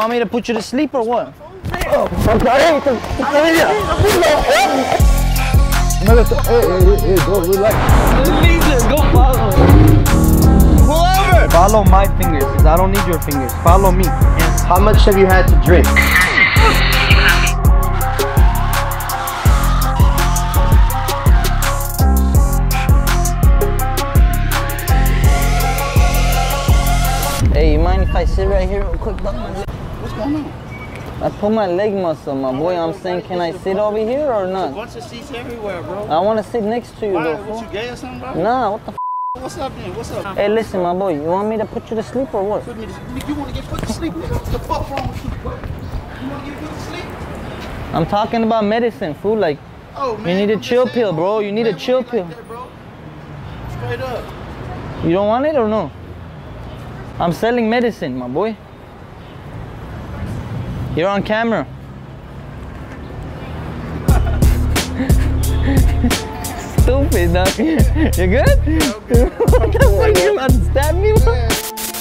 want me to put you to sleep or what? Go follow. Over. Follow my fingers, because I don't need your fingers. Follow me. How much have you had to drink? Hey, you mind if I sit right here real quick, going on? I pull my leg muscle, my boy. I'm saying, can I sit over here or not? Bunch of seats everywhere, bro. I want to sit next to you, Why? though. What, you gay or something, bro? Nah, what the? What's up, then? What's up? Hey, listen, my boy. You want me to put you to sleep or what? Put me to, you want to get put to sleep? What the fuck wrong with you, bro? You want to get put to sleep? I'm talking about medicine, fool. Like, Oh, man, you need a chill saying, pill, bro. You need a man, chill like pill. that, bro. Straight up. You don't want it or no? I'm selling medicine, my boy. You're on camera. Stupid, dog. You good? what the fuck? You about to stab me.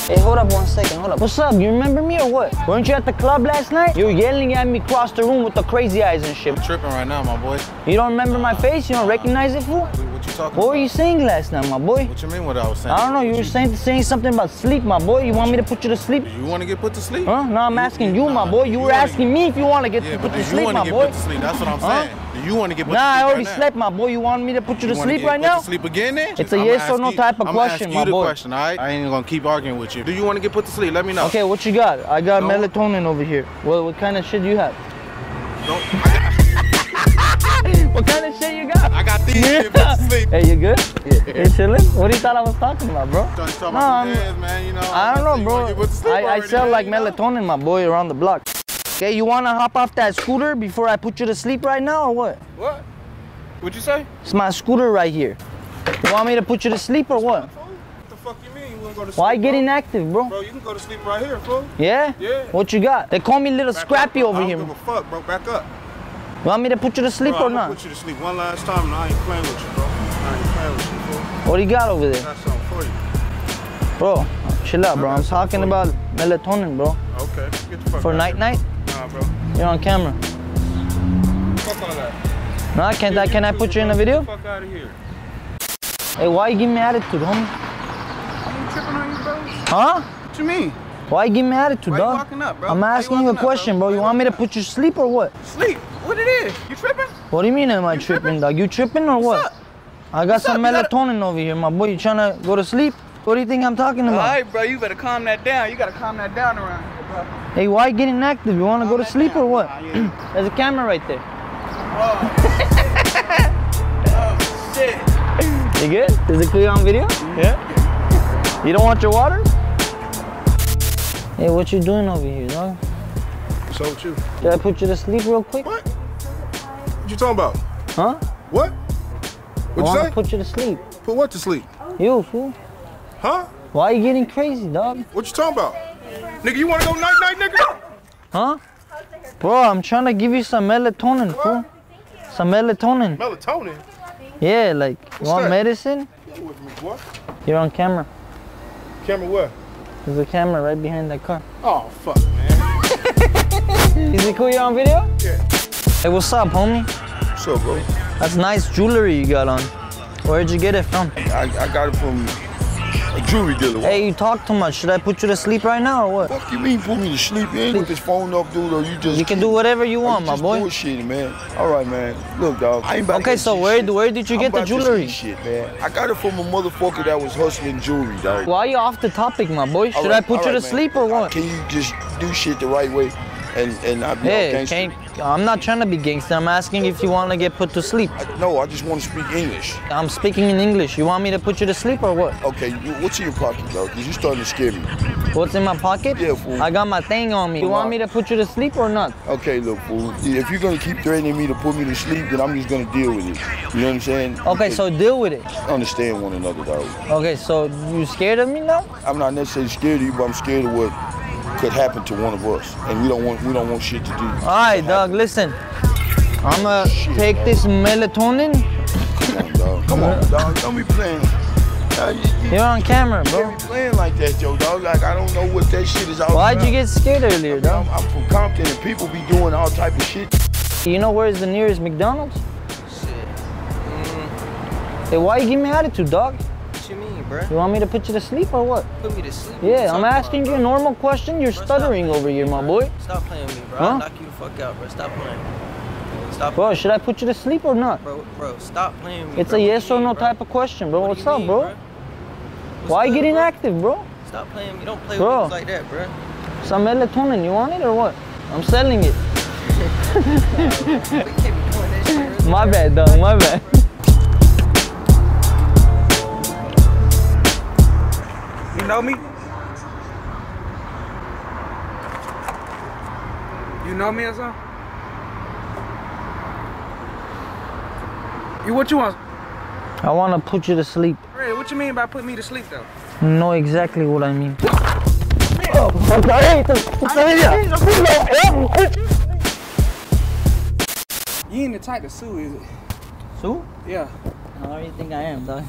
Hey, hold up one second, hold up. What's up? You remember me or what? Weren't you at the club last night? You were yelling at me across the room with the crazy eyes and shit. tripping right now, my boy. You don't remember my face? You don't recognize it, fool? What, what you talking What were you saying last night, my boy? What you mean what I was saying? I don't know. You What were saying saying something about sleep, my boy. You want me to put you to sleep? You want to get put to sleep? Huh? No, I'm asking you, my boy. You were asking get- me if you want to get Yeah, put but to do you sleep, want my to get boy. put to sleep? That's what I'm Huh? saying. Do you want to get put Nah, to sleep Nah, I already right slept, my boy. You want me to put you to You wanna sleep get right put now? To sleep again then? It's a I'ma yes or no type of I'ma question, ask you the question, all right? I ain't gonna keep arguing with you. Do you want to get put to sleep? Let me know. Okay, what you got? I got melatonin over here. What, what kind of shit you have? What kind of shit you got? I got these shit put to sleep. Hey, you good? Yeah. You chilling? What do you thought I was talking about, bro? Trying to talk No, about man. You know. I don't know, bro. wanna get put to sleep I, I sell like you know? melatonin, my boy, around the block. Okay, you wanna hop off that scooter before I put you to sleep right now or what? What? What'd you say? It's my scooter right here. You want me to put you to sleep or what? What the fuck you mean? You wanna go to sleep? Why bro? get inactive, bro? Bro, you can go to sleep right here, fool. Yeah? Yeah. What you got? They call me Little Back Scrappy up, over I here. don't give a fuck, bro. Back up. Want me to put you to sleep bro, or I'm gonna not? put you to sleep one last time and I ain't playing with you, bro. I ain't playing with you, fool. What do you got over there? Got something for you. Bro, chill out, bro. I'm talking about melatonin, bro. Okay. Get the fuck For night night? Nah, bro. You're on camera. Fuck all that. No, can't I, can I put you in a video? Fuck out of here. Hey, why you give me attitude, homie? I ain't tripping on you, bro. Huh? What you mean? Why you give me attitude, Why dog? walking up, bro? I'm asking you a up, question, bro. bro? You want me to put you to sleep or what? Sleep. What it is? You tripping? What do you mean am I tripping, dog? You tripping or what? up? I got some up? Melatonin over here, my boy. You trying to go to sleep? What do you think I'm talking about? right, bro. You better calm that down. You gotta calm that down around here, bro. Hey, why you getting active? You want to go to sleep down. or what? Nah, yeah. There's a camera right there. Oh. oh, shit. You good? Is it clear on video? Yeah. You don't want your water? Hey, what you doing over here, dog? What's up with you? Did I put you to sleep real quick? What? What you talking about? Huh? What? What you say? put you to sleep. Put what to sleep? You, fool. Huh? Why are you getting crazy, dog? What you talking about? Nigga, you wanna go night night, nigga? Huh? Bro, I'm trying to give you some melatonin, fool. Some melatonin. Melatonin? Yeah, like, you want that? medicine? You with me, boy? You're on camera. Camera what? There's a camera right behind that car. Oh, fuck, man. Is it cool you're on video? Yeah. Hey, what's up, homie? What's up, bro? That's nice jewelry you got on. Where'd you get it from? I, I got it from a jewelry dealer. Hey, you talk too much. Should I put you to sleep right now or what? Fuck you mean put me to sleep? You ain't with this phone up, dude, or you just You can do whatever you want, you my just boy. bullshitting, man. All right, man. Look, dog. I ain't about Okay, so where- shit. where did you I'm get the jewelry? shit, man. I got it from a motherfucker that was hustling jewelry, dog. Why are you off the topic, my boy? Should right, I put you right, to man. sleep or uh, what? Can you just do shit the right way and and not be all Hey, gangster? I'm not trying to be gangster. I'm asking if you want to get put to sleep. No, I just want to speak English. I'm speaking in English. You want me to put you to sleep or what? Okay, you- what's in your pocket, dog? Cause you're starting to scare me. What's in my pocket? Yeah, fool. I got my thing on me. You want me to put you to sleep or not? Okay, look, fool. If you're gonna keep threatening me to put me to sleep, then I'm just gonna deal with it. You know what I'm saying? Okay, so deal with it. understand one another, though. Okay, so you scared of me now? I'm not necessarily scared of you, but I'm scared of what could happen to one of us, and we don't want we don't want shit to do. All right, dog. Listen, I'ma Shit, take dog. this melatonin. Come on, dog. Come on, dog. Don't be playing. Nah, you, you You're on camera, can't bro. be playing like that, yo, dog. Like I don't know what that shit is all Why'd you get scared earlier, I'm, dog? I'm from Compton and people be doing all type of shit. You know where's the nearest McDonald's? Mm. Hey, why you give me attitude, dog? What you? You want me to put you to sleep or what? Put me to sleep. Yeah, I'm asking you a normal question. You're Bro, stuttering over here, my boy. Stop playing with me, bro. Huh? I'll knock you the fuck out, bro. Stop playing. Stop Bro, should I put you to sleep or not? Bro, bro, stop playing with me. It's bro. a yes or no bro? type of question, bro. What What's up, mean, bro? What's Why you good, getting bro? active, bro? Stop playing. You don't play Bro. with like that, bro. Some melatonin, you want it or what? I'm selling it. We can't be doing that shit. bro. My bad, dog. My bad. Know me? You know me or something? You what you want? I want to put you to sleep. What you mean by put me to sleep though? You know exactly what I mean. You ain't the type to sue, is it? Sue? Yeah. How do you think I am, dog?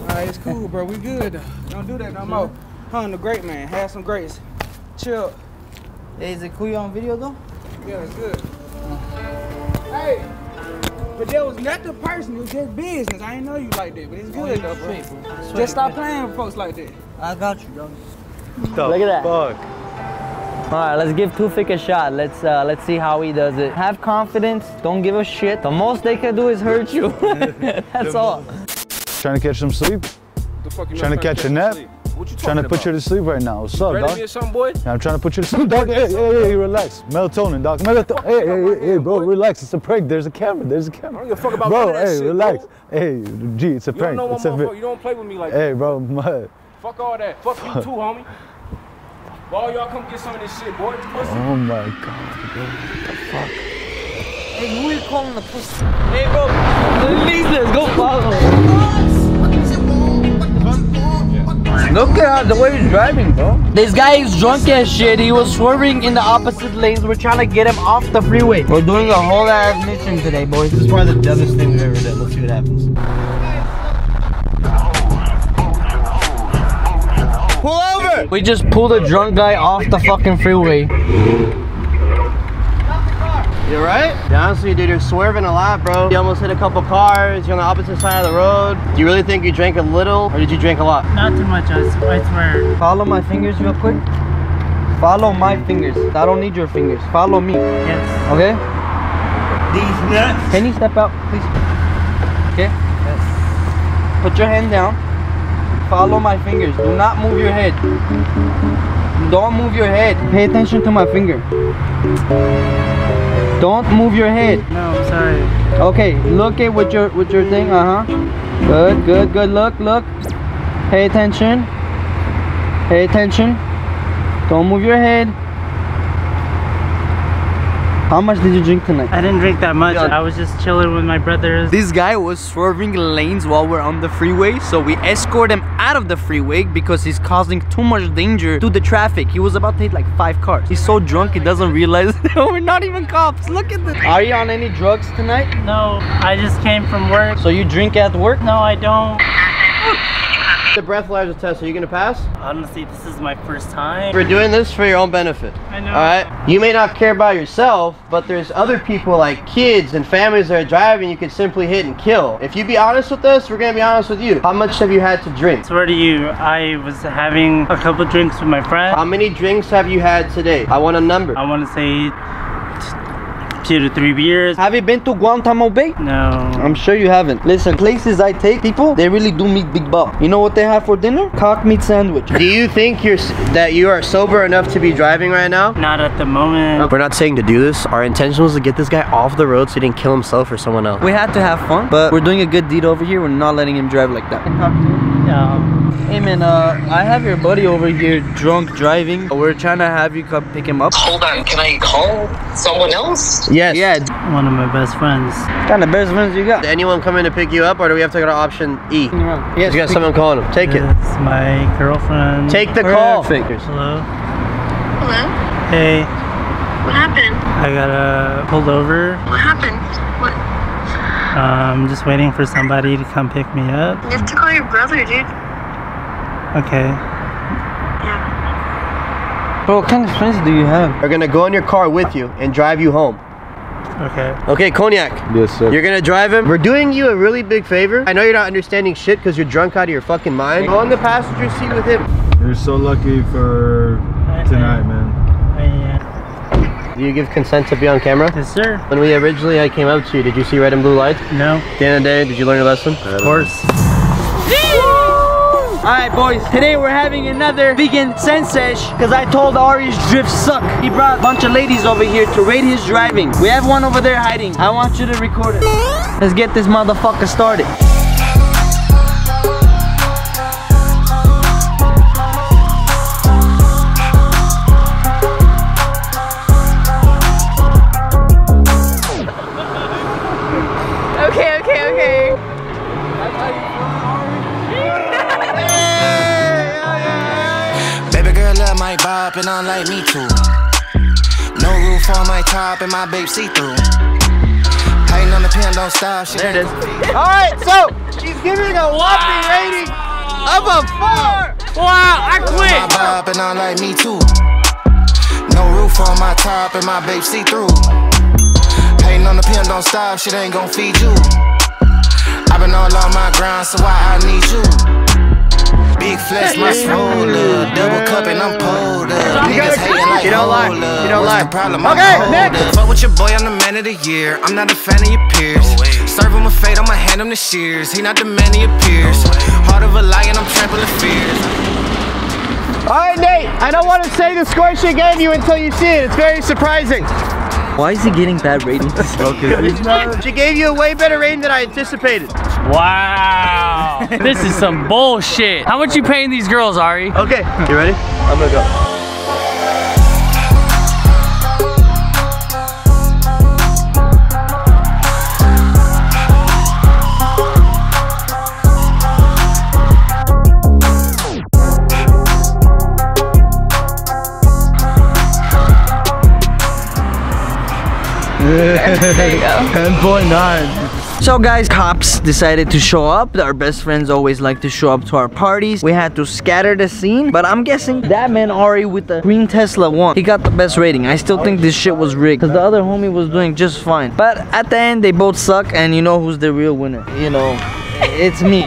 Alright, it's cool, bro. We good. Don't do that no more. Hun, the great man. Have some grace. Chill. Hey, is it cool you on video though? Yeah, it's good. Hey, but that was not the person. It was just business. I ain't know you like that, but it's good though, bro. Just stop playing with folks like that. I got you, dog. Look at that. Fuck. All right, let's give Tufik a shot. Let's uh, let's see how he does it. Have confidence. Don't give a shit. The most they can do is hurt you. That's all. Trying to catch some sleep? The fuck you Trying to catch a nap? What you Trying to put you to sleep right now. What's up, Ready dog? me or something, boy? Yeah, I'm trying to put you to sleep, dog. Hey, hey, hey, relax. Melatonin, dog. Melatonin. Hey, hey, hey, hey, bro, relax. It's a prank. There's a camera. There's a camera. I don't give a fuck about Bro, none of that hey, shit, relax. bro. Hey, G, it's a You don't prank. know my It's a motherfucker. You don't play with me like that. Hey, bro, my, Fuck all that. Fuck you too, homie. Boy, y'all come get some of this shit, boy. Pussy. oh my god, bro. Hey, who you calling the pussy? Hey, bro, please let's go follow. Look at the way he's driving, bro. This guy is drunk as shit. He was swerving in the opposite lanes. We're trying to get him off the freeway. We're doing a whole ass mission today, boys. This is probably the dumbest thing we've ever done. Let's see what happens. Pull over! We just pulled a drunk guy off the fucking freeway. You alright? Yeah, honestly, dude, you're swerving a lot, bro. You almost hit a couple cars. You're on the opposite side of the road. Do you really think you drank a little, or did you drink a lot? Not too much, I swear. Follow my fingers real quick. Follow my fingers. I don't need your fingers. Follow me. Yes. Okay? These nuts. Can you step out, please? Okay? Yes. Put your hand down. Follow my fingers. Do not move your head. Don't move your head. Pay attention to my finger. Don't move your head. No, I'm sorry. Okay, look at with your with your thing. Uh huh. Good, good, good. Look, look. Pay attention. Pay attention. Don't move your head. How much did you drink tonight? I didn't drink that much. I was just chilling with my brothers. This guy was swerving lanes while we're on the freeway, so we escort him out of the freeway because he's causing too much danger to the traffic. He was about to hit like five cars. He's so drunk he doesn't realize we're not even cops. Look at this. Are you on any drugs tonight? No, I just came from work. So you drink at work? No, I don't. The breathalyzer test, are you gonna pass? Honestly, this is my first time. We're doing this for your own benefit. I know. Alright? You may not care about yourself, but there's other people like kids and families that are driving you could simply hit and kill. If you be honest with us, we're gonna be honest with you. How much have you had to drink? swear to you, I was having a couple drinks with my friend. How many drinks have you had today? I want a number. I want to say two to three beers. Have you been to Guantanamo Bay? No. I'm sure you haven't. Listen, places I take people, they really do meet big buck. You know what they have for dinner? Cock meat sandwich. Do you think you're that you are sober enough to be driving right now? Not at the moment. We're not saying to do this. Our intention was to get this guy off the road so he didn't kill himself or someone else. We had to have fun, but we're doing a good deed over here. We're not letting him drive like that. Um, Hey man, uh, I have your buddy over here drunk driving. We're trying to have you come pick him up. Hold on, can I call someone else? Yes. Yeah, one of my best friends. kind of best friends you got. Did anyone come in to pick you up or do we have to go to option E? Yes, You got someone calling him. Take it. It's my girlfriend. Take the call. Perfect. Hello. Hello? Hey, What happened? I got uh, pulled over. What happened? What? I'm just waiting for somebody to come pick me up. You have to call your brother, dude. Okay. Bro, what kind of friends do you have? We're gonna go in your car with you and drive you home. Okay. Okay, Cognac. Yes, sir. You're gonna drive him. We're doing you a really big favor. I know you're not understanding shit because you're drunk out of your fucking mind. Go in the passenger seat with him. You're so lucky for tonight, man. I, Do you give consent to be on camera? yes, sir. When we originally I came up to you, did you see red and blue lights? No. At the end of the day, did you learn a lesson? Of course. Alright boys, today we're having another vegan sensation because I told Ari's drift suck. He brought a bunch of ladies over here to rate his driving. We have one over there hiding. I want you to record it. Let's get this motherfucker started. My bop and unlike me too. No roof on my top and my babe see through. Hating on the pen, don't stop. She There it is. All right, so she's giving a whopping rating of a four. Wow, I quit. My quit. bop and unlike me too. No roof on my top and my babe see through. Hating on the pen, don't stop. Shit ain't gon' feed you. I've been all on my grind, so why I need you? Big flex, my roller, double cup and I'm pulled up. Niggas hating like You don't lie. You don't What's lie. problem? Okay, I'm hold next. Fuck with your boy, I'm the man of the year. I'm not a fan of your peers. Serve him with fate, I'ma hand him the shears. He not the man of your peers. Heart of a lion, I'm trampling fears. All right, Nate. I don't want to say the score she gave you until you see it. It's very surprising. Why is he getting bad ratings? She gave you a way better rating than I anticipated. Wow. this is some bullshit. How much you paying these girls, Ari? Okay, you ready? I'm gonna go. There you go. 10.9. So guys, cops decided to show up. Our best friends always like to show up to our parties. We had to scatter the scene, but I'm guessing that man Ari with the green Tesla won. He got the best rating. I still think this shit was rigged because the other homie was doing just fine. But at the end, they both suck, and you know who's the real winner. You know, it's me.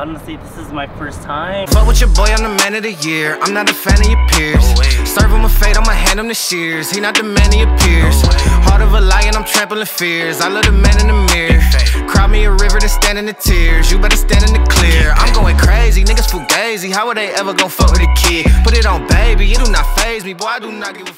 Honestly, this is my first time. Fuck with your boy, I'm the man of the year. I'm not a fan of your peers. Serve him with fate, I'ma hand him the shears. He not the man of your peers. Heart of a lion, I'm trampling fears. I love the man in the mirror. Cry me a river to stand in the tears. You better stand in the clear. I'm going crazy, niggas fugazi. How are they ever gon' fuck with a kid? Put it on baby, you do not phase me. Boy, I do not give a